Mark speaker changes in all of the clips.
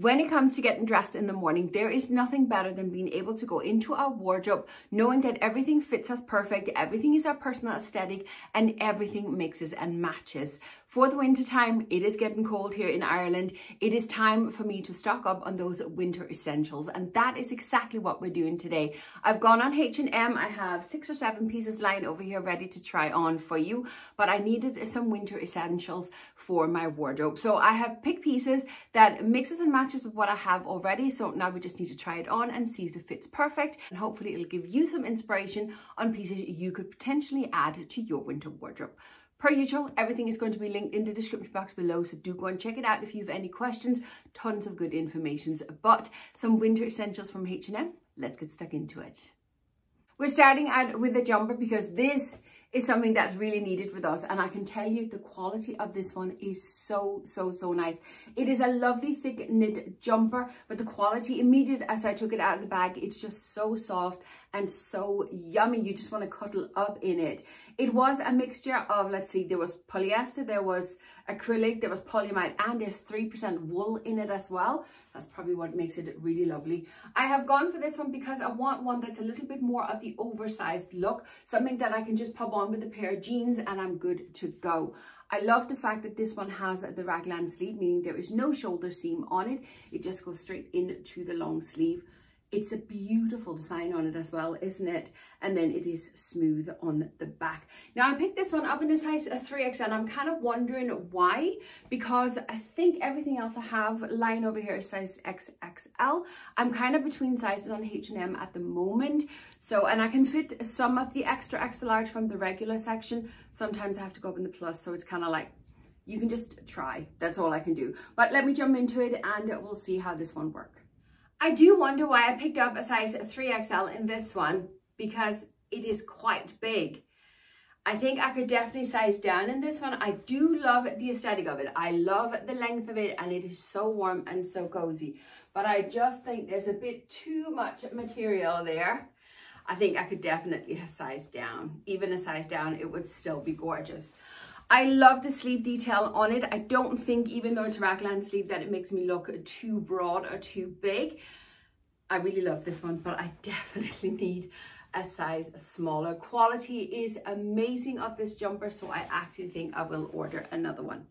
Speaker 1: When it comes to getting dressed in the morning, there is nothing better than being able to go into our wardrobe, knowing that everything fits us perfect, everything is our personal aesthetic, and everything mixes and matches. For the winter time, it is getting cold here in Ireland. It is time for me to stock up on those winter essentials, and that is exactly what we're doing today. I've gone on H&M. I have six or seven pieces lying over here ready to try on for you, but I needed some winter essentials for my wardrobe. So I have picked pieces that mixes and matches matches with what I have already. So now we just need to try it on and see if it fits perfect. And hopefully it'll give you some inspiration on pieces you could potentially add to your winter wardrobe. Per usual, everything is going to be linked in the description box below, so do go and check it out if you have any questions. Tons of good information, but some winter essentials from H&M. Let's get stuck into it. We're starting out with the jumper because this is something that's really needed with us. And I can tell you the quality of this one is so, so, so nice. It is a lovely thick knit jumper, but the quality immediate as I took it out of the bag, it's just so soft and so yummy. You just want to cuddle up in it. It was a mixture of, let's see, there was polyester, there was acrylic, there was polyamide, and there's 3% wool in it as well. That's probably what makes it really lovely. I have gone for this one because I want one that's a little bit more of the oversized look, something that I can just pop on with a pair of jeans and I'm good to go. I love the fact that this one has the raglan sleeve, meaning there is no shoulder seam on it. It just goes straight into the long sleeve. It's a beautiful design on it as well, isn't it? And then it is smooth on the back. Now I picked this one up in a size 3X and I'm kind of wondering why, because I think everything else I have lying over here is size XXL. I'm kind of between sizes on H&M at the moment. So, and I can fit some of the extra extra large from the regular section. Sometimes I have to go up in the plus. So it's kind of like, you can just try. That's all I can do. But let me jump into it and we'll see how this one works. I do wonder why I picked up a size 3XL in this one because it is quite big. I think I could definitely size down in this one. I do love the aesthetic of it. I love the length of it and it is so warm and so cozy. But I just think there's a bit too much material there. I think I could definitely size down. Even a size down, it would still be gorgeous. I love the sleeve detail on it. I don't think, even though it's a raglan sleeve, that it makes me look too broad or too big. I really love this one, but I definitely need a size smaller. Quality is amazing of this jumper, so I actually think I will order another one.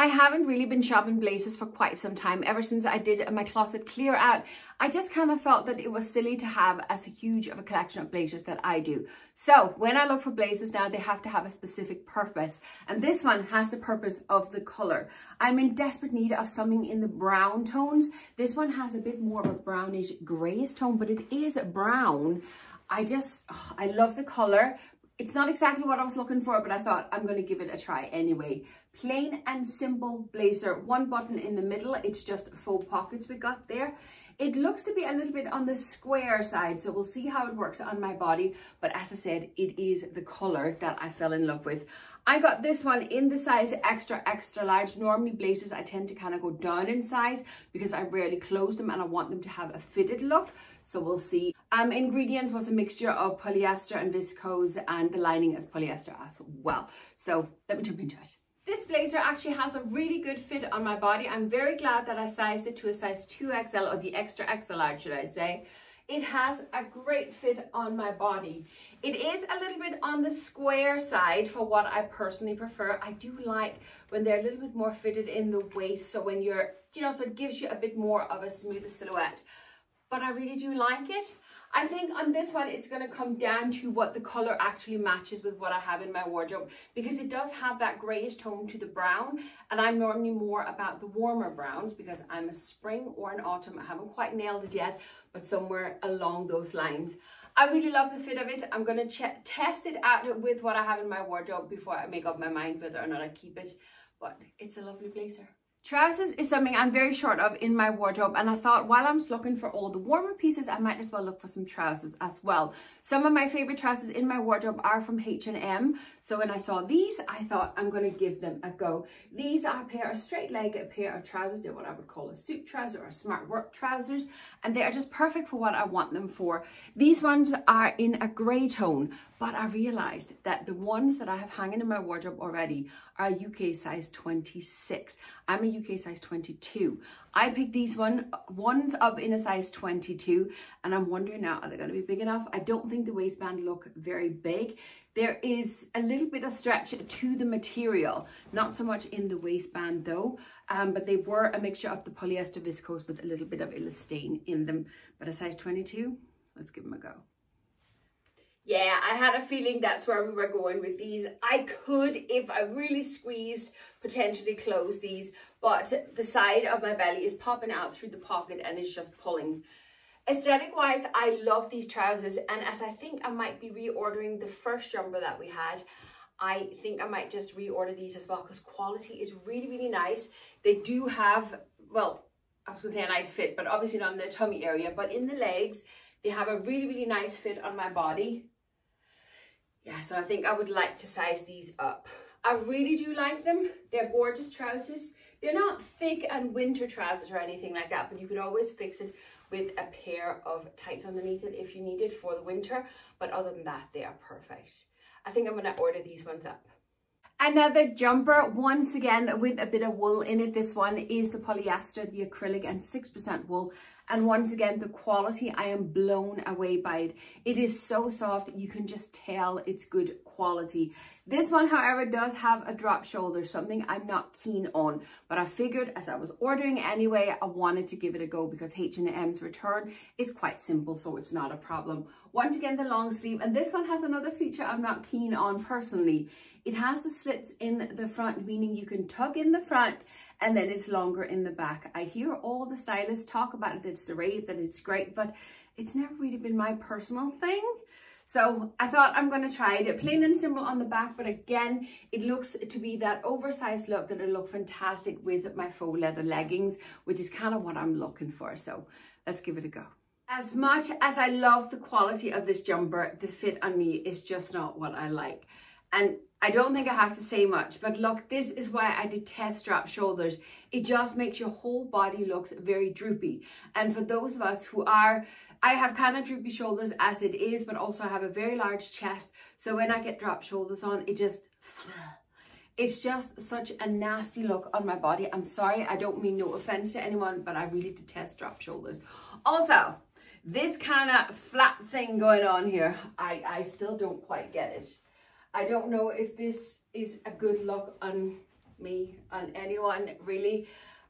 Speaker 1: I haven't really been shopping blazers for quite some time. Ever since I did my closet clear out, I just kind of felt that it was silly to have as huge of a collection of blazers that I do. So when I look for blazers now, they have to have a specific purpose. And this one has the purpose of the color. I'm in desperate need of something in the brown tones. This one has a bit more of a brownish grayish tone, but it is brown. I just, oh, I love the color, it's not exactly what I was looking for, but I thought I'm going to give it a try anyway. Plain and simple blazer. One button in the middle. It's just faux pockets we got there. It looks to be a little bit on the square side, so we'll see how it works on my body. But as I said, it is the color that I fell in love with. I got this one in the size extra, extra large. Normally blazers, I tend to kind of go down in size because I rarely close them and I want them to have a fitted look. So we'll see. Um, ingredients was a mixture of polyester and viscose and the lining is polyester as well. So let me jump into it. This blazer actually has a really good fit on my body. I'm very glad that I sized it to a size 2XL or the extra XL large, should I say. It has a great fit on my body. It is a little bit on the square side for what I personally prefer. I do like when they're a little bit more fitted in the waist. So when you're, you know, so it gives you a bit more of a smoother silhouette but I really do like it. I think on this one, it's going to come down to what the color actually matches with what I have in my wardrobe because it does have that grayish tone to the brown. And I'm normally more about the warmer browns because I'm a spring or an autumn. I haven't quite nailed it yet, but somewhere along those lines. I really love the fit of it. I'm going to test it out with what I have in my wardrobe before I make up my mind whether or not I keep it. But it's a lovely blazer. Trousers is something I'm very short of in my wardrobe and I thought while I'm looking for all the warmer pieces I might as well look for some trousers as well. Some of my favorite trousers in my wardrobe are from H&M so when I saw these I thought I'm going to give them a go. These are a pair of straight leg a pair of trousers. They're what I would call a suit trouser or smart work trousers and they are just perfect for what I want them for. These ones are in a grey tone but I realized that the ones that I have hanging in my wardrobe already are UK size 26. I'm a UK size 22. I picked these one ones up in a size 22 and I'm wondering now, are they going to be big enough? I don't think the waistband look very big. There is a little bit of stretch to the material, not so much in the waistband though, um, but they were a mixture of the polyester viscose with a little bit of elastane in them. But a size 22, let's give them a go. Yeah, I had a feeling that's where we were going with these. I could, if I really squeezed, potentially close these, but the side of my belly is popping out through the pocket and it's just pulling. Aesthetic wise, I love these trousers and as I think I might be reordering the first jumper that we had, I think I might just reorder these as well because quality is really, really nice. They do have, well, I was going to say a nice fit, but obviously not in the tummy area, but in the legs, they have a really, really nice fit on my body yeah, so I think I would like to size these up. I really do like them. They're gorgeous trousers. They're not thick and winter trousers or anything like that, but you could always fix it with a pair of tights underneath it if you need it for the winter. But other than that, they are perfect. I think I'm to order these ones up. Another jumper, once again with a bit of wool in it. This one is the polyester, the acrylic and 6% wool. And once again, the quality, I am blown away by it. It is so soft, you can just tell it's good quality. This one, however, does have a drop shoulder, something I'm not keen on. But I figured as I was ordering anyway, I wanted to give it a go because H&M's return is quite simple, so it's not a problem. Once again, the long sleeve. And this one has another feature I'm not keen on personally. It has the slits in the front, meaning you can tuck in the front and then it's longer in the back. I hear all the stylists talk about it, that it's a rave, that it's great, but it's never really been my personal thing. So I thought I'm going to try it. Plain and simple on the back, but again, it looks to be that oversized look that will look fantastic with my faux leather leggings, which is kind of what I'm looking for. So let's give it a go. As much as I love the quality of this jumper, the fit on me is just not what I like. And I don't think I have to say much, but look, this is why I detest drop shoulders. It just makes your whole body looks very droopy. And for those of us who are, I have kind of droopy shoulders as it is, but also I have a very large chest. So when I get drop shoulders on, it just, it's just such a nasty look on my body. I'm sorry, I don't mean no offense to anyone, but I really detest drop shoulders. Also, this kind of flat thing going on here, I, I still don't quite get it. I don't know if this is a good look on me, on anyone really.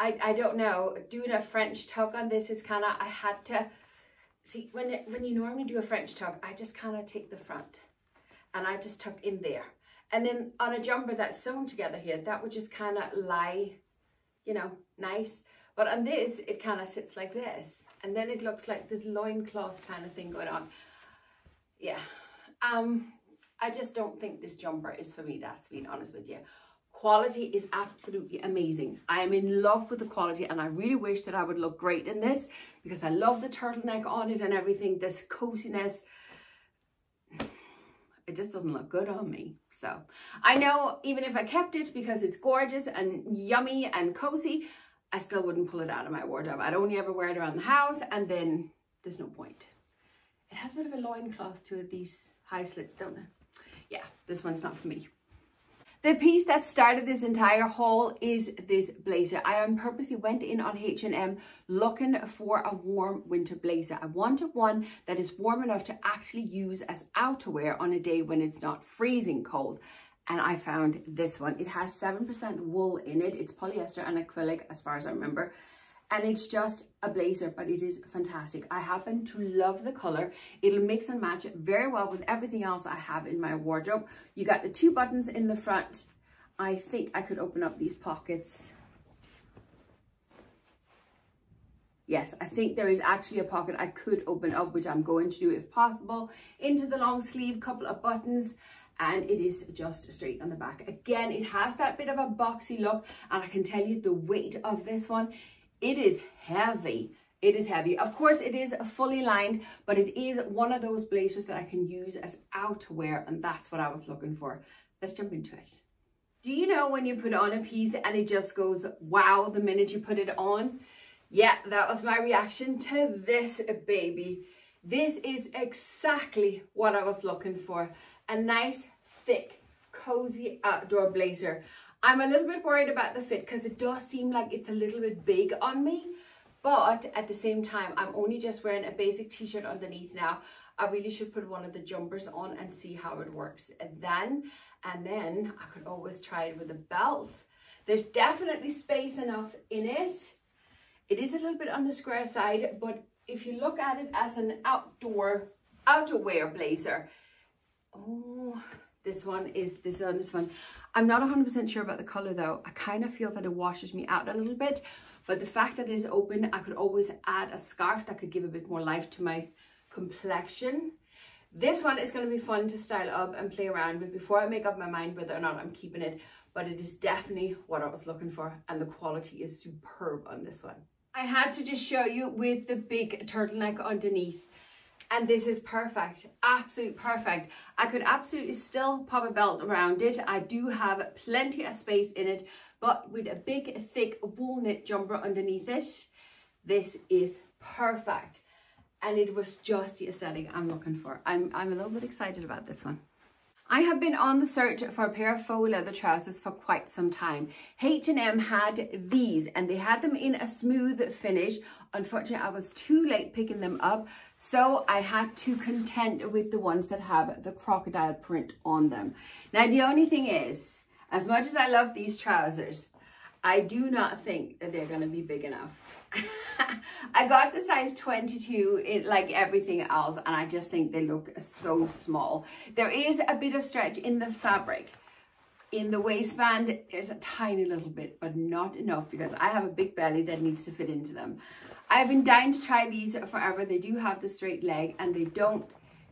Speaker 1: I, I don't know. Doing a French tuck on this is kind of, I had to, see, when, it, when you normally do a French tuck, I just kind of take the front and I just tuck in there. And then on a jumper that's sewn together here, that would just kind of lie, you know, nice. But on this, it kind of sits like this. And then it looks like this loincloth kind of thing going on. Yeah. Um, I just don't think this jumper is for me, that's being honest with you. Quality is absolutely amazing. I am in love with the quality and I really wish that I would look great in this because I love the turtleneck on it and everything, this coziness. It just doesn't look good on me. So I know even if I kept it because it's gorgeous and yummy and cozy, I still wouldn't pull it out of my wardrobe. I'd only ever wear it around the house and then there's no point. It has a bit of a loincloth to it, these high slits, don't they? yeah, this one's not for me. The piece that started this entire haul is this blazer. I on purposely went in on H&M looking for a warm winter blazer. I wanted one that is warm enough to actually use as outerwear on a day when it's not freezing cold. And I found this one. It has 7% wool in it. It's polyester and acrylic as far as I remember and it's just a blazer but it is fantastic. I happen to love the color. It'll mix and match very well with everything else i have in my wardrobe. You got the two buttons in the front. I think i could open up these pockets. Yes i think there is actually a pocket i could open up which i'm going to do if possible into the long sleeve couple of buttons and it is just straight on the back. Again it has that bit of a boxy look and i can tell you the weight of this one it is heavy. It is heavy. Of course, it is fully lined, but it is one of those blazers that I can use as outerwear, and that's what I was looking for. Let's jump into it. Do you know when you put on a piece and it just goes, wow, the minute you put it on? Yeah, that was my reaction to this baby. This is exactly what I was looking for. A nice, thick, cozy outdoor blazer. I'm a little bit worried about the fit because it does seem like it's a little bit big on me. But at the same time, I'm only just wearing a basic t-shirt underneath now. I really should put one of the jumpers on and see how it works and then. And then I could always try it with a belt. There's definitely space enough in it. It is a little bit on the square side, but if you look at it as an outdoor, outerwear blazer, oh, this one is, this one is fun. I'm not 100% sure about the color though. I kind of feel that it washes me out a little bit, but the fact that it is open, I could always add a scarf that could give a bit more life to my complexion. This one is going to be fun to style up and play around with before I make up my mind whether or not I'm keeping it. But it is definitely what I was looking for and the quality is superb on this one. I had to just show you with the big turtleneck underneath and this is perfect absolute perfect i could absolutely still pop a belt around it i do have plenty of space in it but with a big thick wool knit jumper underneath it this is perfect and it was just the aesthetic I'm looking for. I'm, I'm a little bit excited about this one. I have been on the search for a pair of faux leather trousers for quite some time. H&M had these and they had them in a smooth finish. Unfortunately, I was too late picking them up, so I had to content with the ones that have the crocodile print on them. Now, the only thing is, as much as I love these trousers, I do not think that they're going to be big enough. I got the size 22 in like everything else and I just think they look so small. There is a bit of stretch in the fabric. In the waistband, there's a tiny little bit, but not enough because I have a big belly that needs to fit into them. I've been dying to try these forever. They do have the straight leg and they don't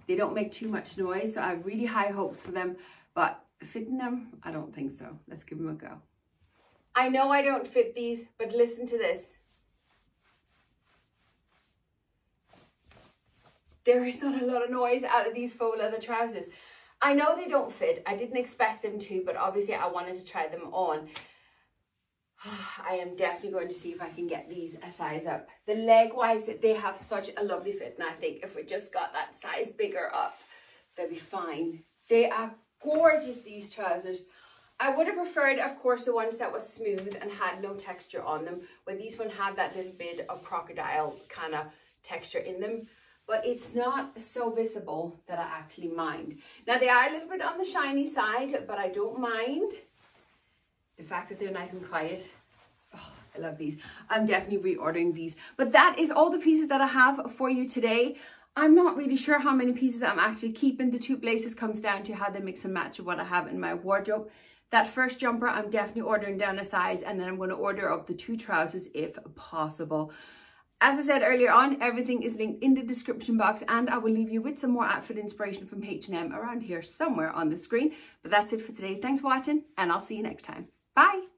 Speaker 1: they don't make too much noise. So I have really high hopes for them, but fitting them, I don't think so. Let's give them a go. I know I don't fit these, but listen to this. There is not a lot of noise out of these faux leather trousers. I know they don't fit. I didn't expect them to, but obviously I wanted to try them on. I am definitely going to see if I can get these a size up. The leg wise, they have such a lovely fit. And I think if we just got that size bigger up, they'll be fine. They are gorgeous, these trousers. I would have preferred, of course, the ones that was smooth and had no texture on them. But these one have that little bit of crocodile kind of texture in them but it's not so visible that I actually mind. Now they are a little bit on the shiny side, but I don't mind the fact that they're nice and quiet. Oh, I love these. I'm definitely reordering these. But that is all the pieces that I have for you today. I'm not really sure how many pieces I'm actually keeping. The two blazers comes down to how they mix and match with what I have in my wardrobe. That first jumper, I'm definitely ordering down a size and then I'm going to order up the two trousers if possible. As I said earlier on, everything is linked in the description box and I will leave you with some more outfit inspiration from H&M around here somewhere on the screen. But that's it for today. Thanks for watching and I'll see you next time. Bye!